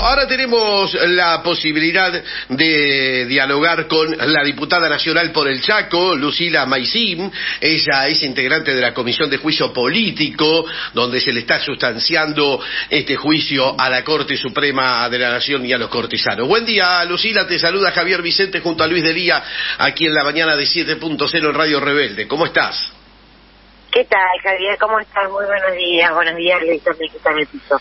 Ahora tenemos la posibilidad de dialogar con la diputada nacional por el Chaco, Lucila Maicín. Ella es integrante de la Comisión de Juicio Político, donde se le está sustanciando este juicio a la Corte Suprema de la Nación y a los cortesanos. Buen día, Lucila. Te saluda Javier Vicente junto a Luis Delía, aquí en la mañana de 7.0 en Radio Rebelde. ¿Cómo estás? ¿Qué tal, Javier? ¿Cómo estás? Muy buenos días. Buenos días, Luis, el piso.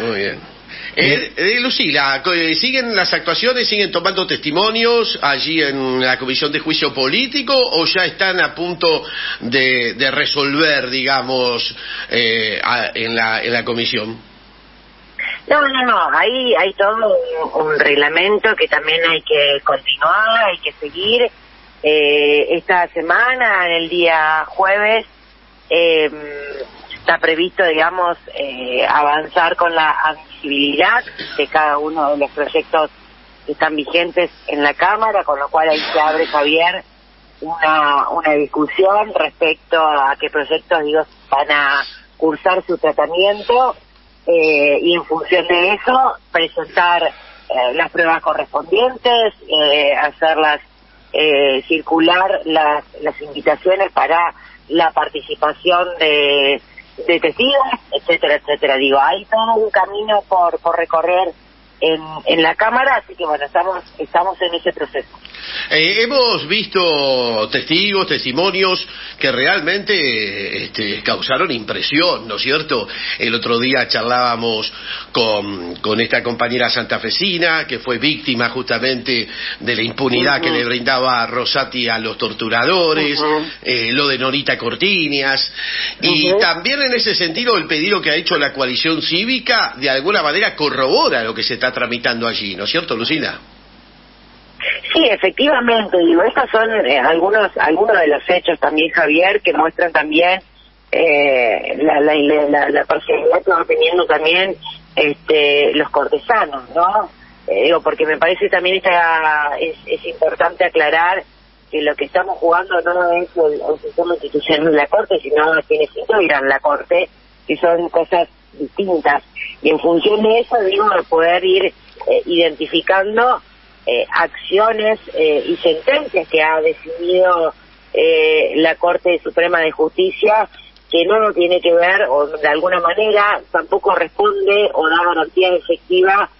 Muy bien. Eh, eh, Lucila, eh, ¿siguen las actuaciones, siguen tomando testimonios allí en la Comisión de Juicio Político o ya están a punto de, resolver, digamos, eh, en, la, en la comisión? No, no, no, ahí hay todo un, reglamento que también hay que continuar, hay que seguir. esta semana, el día jueves, eh, está previsto, digamos, eh, avanzar con la admisibilidad de cada uno de los proyectos que están vigentes en la Cámara, con lo cual ahí se abre, Javier, una, una discusión respecto a qué proyectos, digo, van a cursar su tratamiento eh, y en función de eso presentar eh, las pruebas correspondientes, eh, hacerlas eh, circular las, las invitaciones para la participación de de etcétera, etcétera. Digo, hay todo un camino por, por recorrer en, en la Cámara, así que bueno, estamos, estamos en ese proceso. Eh, hemos visto testigos, testimonios que realmente este, causaron impresión, ¿no es cierto? El otro día charlábamos con, con esta compañera santafesina que fue víctima justamente de la impunidad que le brindaba Rosati a los torturadores, eh, lo de Norita Cortinias, y también en ese sentido el pedido que ha hecho la coalición cívica de alguna manera corrobora lo que se está tramitando allí, ¿no es cierto, Lucina? Sí, efectivamente, digo, estos son eh, algunos algunos de los hechos también, Javier, que muestran también eh, la, la, la, la, parcialidad que van teniendo también este, los cortesanos, ¿no? Eh, digo, porque me parece también está, es, es importante aclarar que lo que estamos jugando no es el, sistema institucional de la Corte, sino quienes integran la Corte, que son cosas distintas. Y en función de eso, digo, de poder ir eh, identificando eh, acciones eh, y sentencias que ha decidido eh, la Corte Suprema de Justicia que no lo tiene que ver o de alguna manera tampoco responde o da garantía efectiva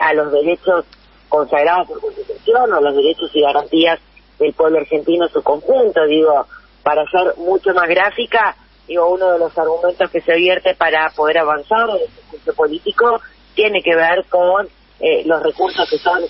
a los derechos consagrados por Constitución o los derechos y garantías del pueblo argentino en su conjunto. Digo, para ser mucho más gráfica, digo, uno de los argumentos que se vierte para poder avanzar en el discurso político tiene que ver con eh, los recursos que son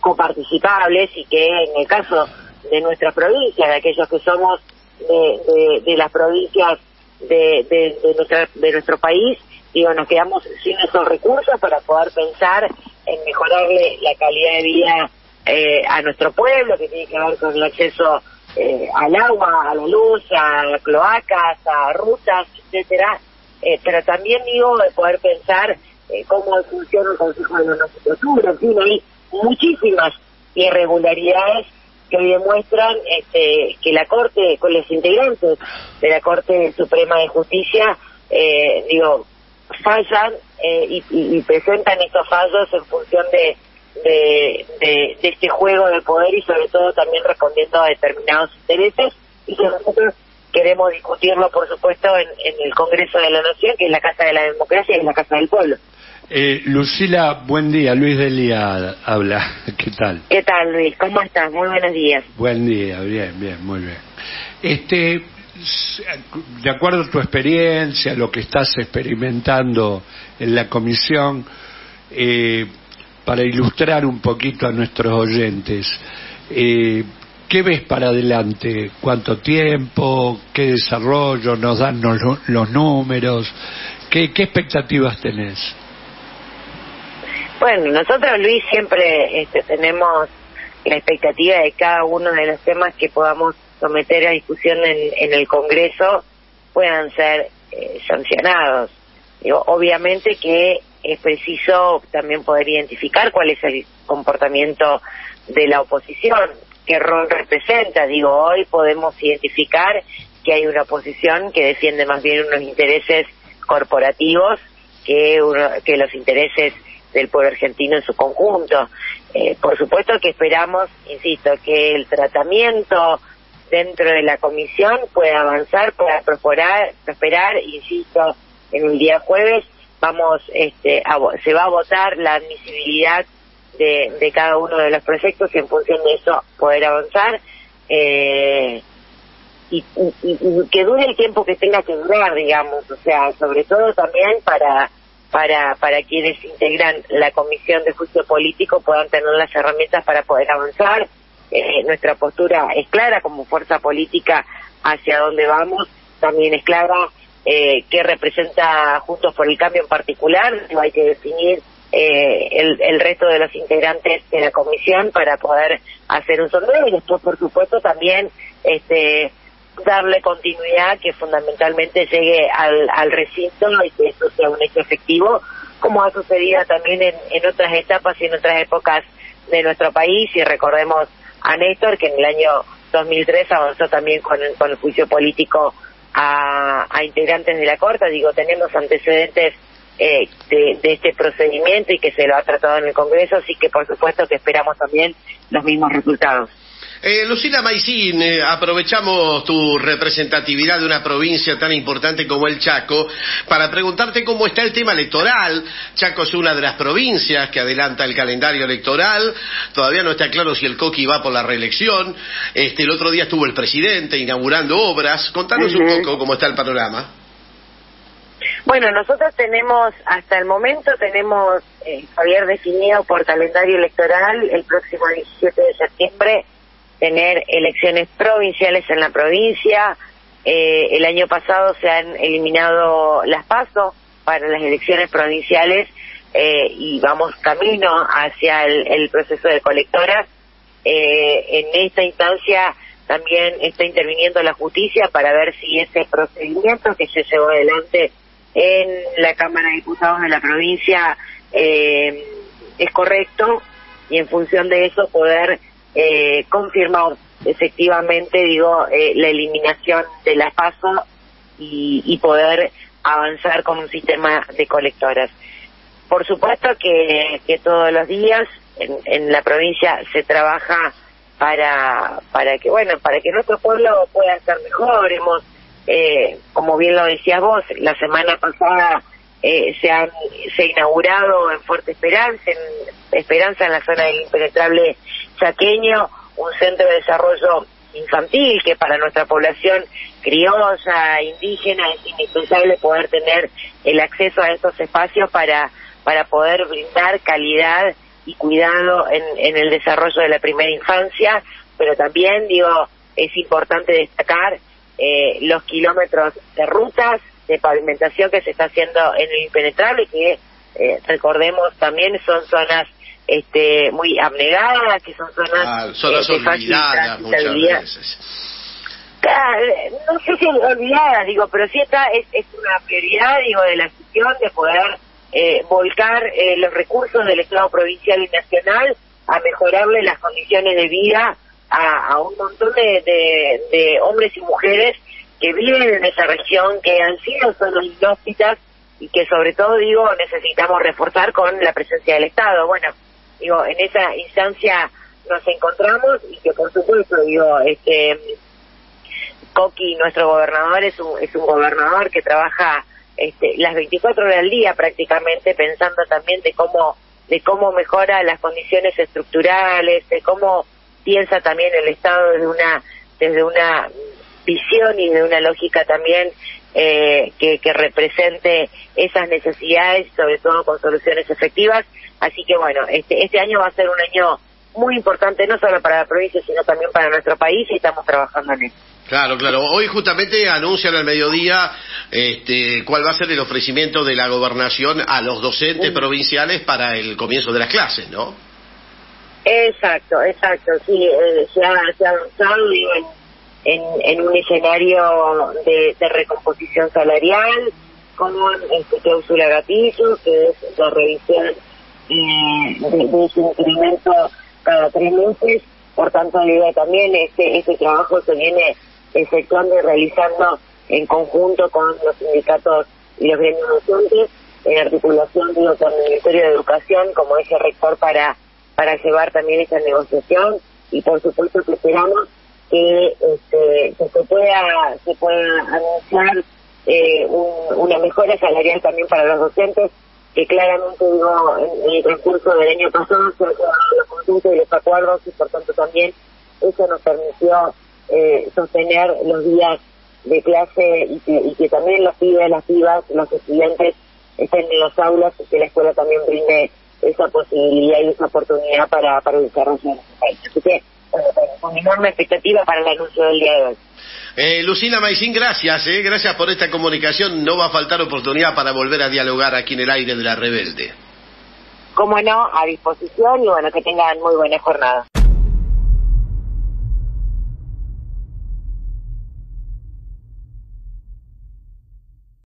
coparticipables y que en el caso de nuestra provincia, de aquellos que somos de, de, las provincias de, de, nuestra, de nuestro país, digo, nos quedamos sin esos recursos para poder pensar en mejorarle la calidad de vida eh, a nuestro pueblo, que tiene que ver con el acceso eh, al agua, a la luz, a cloacas, a rutas, etcétera, eh, pero también digo de poder pensar eh, cómo funciona el Consejo de la Magistratura, en fin, hay muchísimas irregularidades que demuestran este, que la Corte, con los integrantes de la Corte Suprema de Justicia, eh, digo, fallan eh, y, presentan estos fallos en función de, de, de, este juego de poder y sobre todo también respondiendo a determinados intereses y que nosotros queremos discutirlo, por supuesto, en, en el Congreso de la Nación, que es la Casa de la Democracia y es la Casa del Pueblo. Eh, Lucila, buen día. Luis Delía habla. ¿Qué tal? ¿Qué tal, Luis? ¿Cómo estás? Muy buenos días. Buen día, bien, bien, muy bien. Este, de acuerdo a tu experiencia, lo que estás experimentando en la comisión, eh, para ilustrar un poquito a nuestros oyentes, eh, ¿qué ves para adelante? ¿Cuánto tiempo? ¿Qué desarrollo? ¿Nos dan los, números? ¿Qué, ¿Qué expectativas tenés? Bueno, nosotros, Luis, siempre este, tenemos la expectativa de cada uno de los temas que podamos someter a discusión en, el Congreso puedan ser eh, sancionados. Digo, obviamente que es preciso también poder identificar cuál es el comportamiento de la oposición, qué rol representa. Digo, hoy podemos identificar que hay una oposición que defiende más bien unos intereses corporativos que, uno, que los intereses del pueblo argentino en su conjunto. Eh, por supuesto que esperamos, insisto, que el tratamiento dentro de la comisión pueda avanzar, pueda prosperar, prosperar insisto, en el día jueves vamos, este, se va a votar la admisibilidad de, de cada uno de los proyectos y en función de eso poder avanzar. Eh, y, que dure el tiempo que tenga que durar, digamos, o sea, sobre todo también para para para quienes integran la comisión de juicio político puedan tener las herramientas para poder avanzar. Eh, nuestra postura es clara como fuerza política hacia dónde vamos, también es clara eh, qué representa Juntos por el Cambio en particular, hay que definir eh, el, el resto de los integrantes de la comisión para poder hacer un sondeo y después, por supuesto, también este darle continuidad que fundamentalmente llegue al, al recinto y que eso sea un hecho efectivo, como ha sucedido también en, en otras etapas y en otras épocas de nuestro país. Y recordemos a Néstor, que en el año 2003 avanzó también con, con el juicio político a, a integrantes de la Corte. Digo, tenemos antecedentes eh, de, de, este procedimiento y que se lo ha tratado en el Congreso, así que por supuesto que esperamos también los mismos resultados. Eh, Lucila Maicín, eh, aprovechamos tu representatividad de una provincia tan importante como el Chaco para preguntarte cómo está el tema electoral. Chaco es una de las provincias que adelanta el calendario electoral. Todavía no está claro si el Coqui va por la reelección. Este, el otro día estuvo el presidente inaugurando obras. Contanos un poco cómo está el panorama. Bueno, nosotros tenemos, hasta el momento tenemos, eh, Javier, definido por calendario electoral el próximo 17 de septiembre tener elecciones provinciales en la provincia. Eh, el año pasado se han eliminado las pasos para las elecciones provinciales eh, y vamos camino hacia el, proceso de colectoras. Eh, en esta instancia también está interviniendo la justicia para ver si ese procedimiento que se llevó adelante en la Cámara de Diputados de la provincia es correcto y en función de eso poder eh, confirmó efectivamente, digo, eh, la eliminación de la paso y, poder avanzar con un sistema de colectoras. Por supuesto que, que todos los días en, en, la provincia se trabaja para para que bueno para que nuestro pueblo pueda ser mejor hemos eh, como bien lo decías vos la semana pasada eh, se han se inaugurado en Fuerte Esperanza en Esperanza en la zona del impenetrable chaqueño, un centro de desarrollo infantil que para nuestra población criolla, indígena, es indispensable poder tener el acceso a estos espacios para, para poder brindar calidad y cuidado en, en el desarrollo de la primera infancia, pero también, digo, es importante destacar eh, los kilómetros de rutas de pavimentación que se está haciendo en el impenetrable, que eh, recordemos también son zonas este, muy abnegadas, que son zonas, ah, zonas eh, olvidadas muchas veces. no sé si olvidadas, digo, pero sí está, es, es una prioridad, digo, de la gestión de poder eh, volcar eh, los recursos del Estado provincial y nacional a mejorarle las condiciones de vida a, a un montón de, de, hombres y mujeres que viven en esa región, que han sido zonas inhóspitas y que sobre todo, digo, necesitamos reforzar con la presencia del Estado. Bueno, digo, en esa instancia nos encontramos y que por supuesto, digo, este Coqui, nuestro gobernador, es un, es un gobernador que trabaja este, las 24 horas al día prácticamente pensando también de cómo de cómo mejora las condiciones estructurales, de cómo piensa también el Estado desde una desde una visión y de una lógica también eh, que, que represente esas necesidades, sobre todo con soluciones efectivas. Así que bueno, este, este año va a ser un año muy importante, no solo para la provincia, sino también para nuestro país y estamos trabajando en eso. Claro, claro. Hoy justamente anuncian al mediodía este, cuál va a ser el ofrecimiento de la gobernación a los docentes provinciales para el comienzo de las clases, ¿no? Exacto, exacto. Sí, eh, se, ha, avanzado en, en, un escenario de, de recomposición salarial con este, clausura gatillo, que es la revisión eh, de, su incremento cada tres meses. Por tanto, también este, este trabajo se viene efectuando y realizando en conjunto con los sindicatos y los gremios docentes. en articulación digo, con el Ministerio de Educación como ese rector para, para llevar también esa negociación y por supuesto que esperamos que, este, se pueda se pueda anunciar eh, una mejora salarial también para los docentes que claramente digo en, el transcurso del año pasado se los conjuntos y los acuerdos y por tanto también eso nos permitió eh, sostener los días de clase y que, y que también los pibes, las pibas, los estudiantes estén en las aulas y que la escuela también brinde esa posibilidad y esa oportunidad para, para el desarrollo de nuestro país. Así que, con enorme expectativa para el anuncio del día de hoy. Eh, Lucina Maicín, gracias, eh, gracias por esta comunicación. No va a faltar oportunidad para volver a dialogar aquí en el aire de la rebelde. Cómo no, a disposición y bueno, que tengan muy buena jornada.